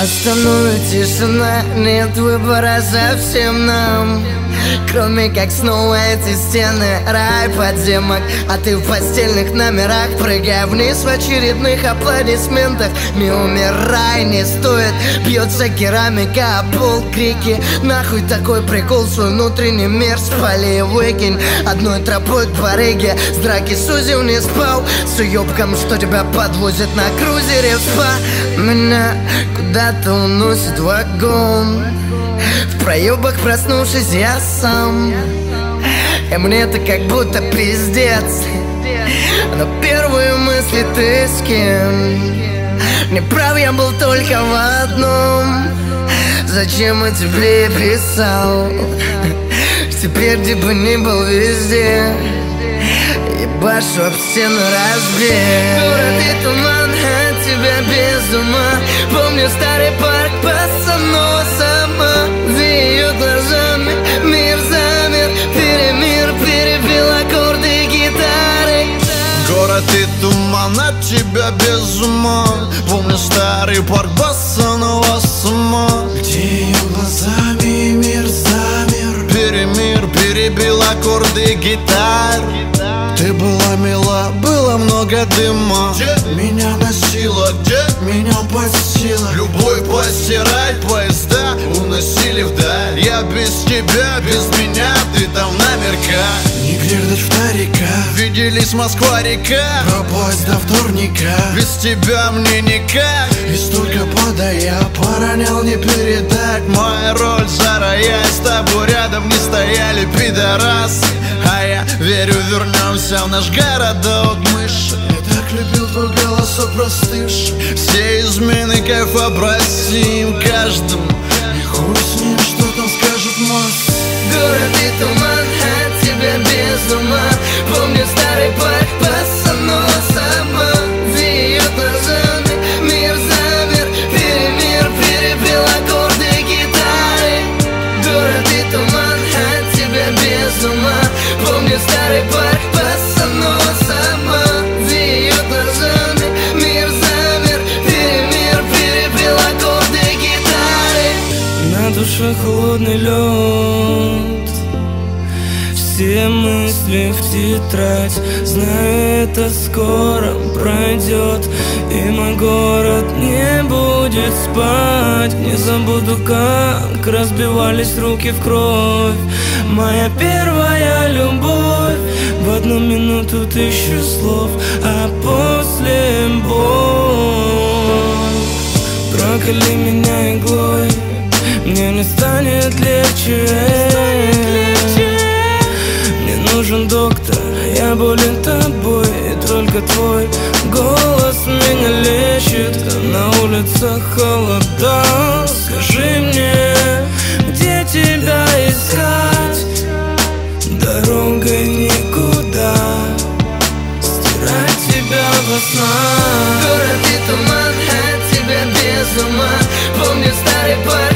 Остановит тишина, нет выбора совсем нам Кроме как снова эти стены, рай подземок. А ты в постельных номерах, прыгая вниз в очередных аплодисментах. Не умирай, не стоит, бьется керамика, а пол крики. Нахуй такой прикол, свой внутренний мир спали и выкинь. Одной тропой к барыге, с драки сузил не спал С уебком, что тебя подвозит на крузере в спа. Меня куда-то уносит вагон в проебах проснувшись я сам. И мне-то как будто пиздец. Но первые мысли ты с кем Не прав я был только в одном. Зачем я тебе писал? Теперь где бы ни был везде. Ебашу об стену разбей. Город и туман, от тебя без ума. Помню старый парк, пацанов от тебя без ума. Помню старый парк, Басанова сама. Где ее глазами мир замер? Перемир перебил аккорды гитар. Ты была мила, было много дыма. Меня носило, Где? Меня посетило. Любой постирать поезда Уносили вдаль. Я без тебя, без меня Ты там наверняка Ждать вторика Виделись Москва-река Про поезд до вторника. Без тебя мне никак. И столько пода я поронял не передать. Моя роль Зара, я с тобой рядом не стояли пидорасы А я верю, вернемся в наш городок мыши Я так любил твой голосок простывший Все измены кайфа простим каждому. И хуй с ним, что там скажет мост Город и туман, от тебя без ума Помню старый парк, пацанова сама. За ее глазами мир замер. Перемир перебил аккорды гитары. Город и туман, от тебя без ума. Помню старый парк, пацанова сама. За ее мир замер. Перемир перебил аккорды гитары. На душе холодный лед Все мысли в тетрадь. Знаю, это скоро пройдет И мой город не будет спать. Не забуду, как разбивались руки в кровь. Моя первая любовь. В одну минуту тысячу слов А после боль. Проколи меня иглой Мне не станет легче нужен доктор Я болен тобой и только твой голос меня лечит. На улицах холода Скажи мне, где тебя искать? Дорога никуда Стирать тебя во снах Город и туман, от тебя без ума. Помню старый парень